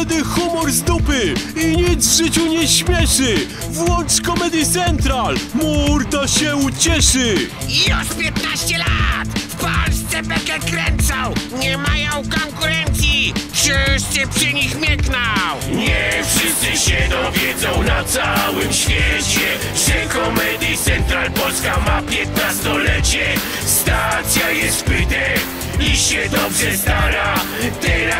Wtedy humor z dupy i nic w życiu nie śmieszy. Włącz Comedy Central, morda się ucieszy. Już 15 lat! W Polsce bekę kręcą! Nie mają konkurencji! Wszyscy przy nich miekną! Nie wszyscy się dowiedzą na całym świecie, że Comedy Central Polska ma 15-lecie. Stacja jest pytek i się dobrze stara. Teraz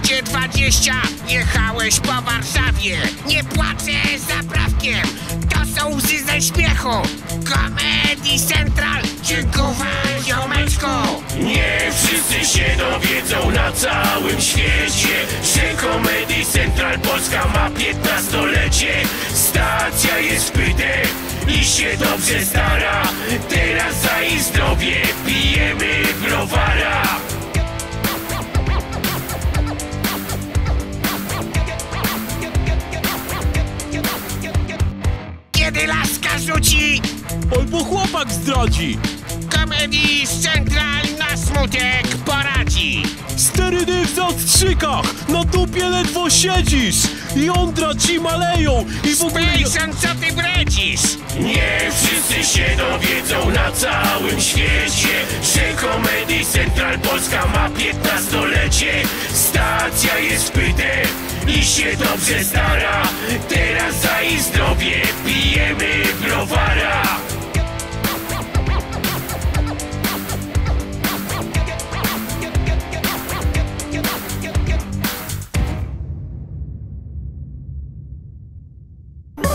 220 jechałeś po Warszawie! Nie płacę za prawkiem! To są łzy ze śmiechu! Comedy Central! Dziękuję ziomeczku! Nie wszyscy się dowiedzą na całym świecie, że Comedy Central Polska ma 15-lecie. Stacja jest pytek i się dobrze stara. Teraz za jej zdrowie pijemy Kiedy laska rzuci, Albo chłopak zdradzi. Comedy Central na smutek poradzi! Sterydy w zastrzykach, na dupie ledwo siedzisz. Jądra ci maleją i w ogóle... Pejson, co ty bredzisz? Nie wszyscy się dowiedzą na całym świecie, że Comedy Central Polska ma 15-lecie. Stacja jest pytek i się dobrze stara Teraz za jej zdrowie pijemy browara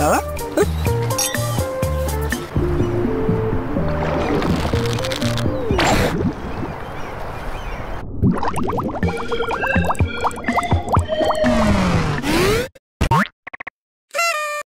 Huh?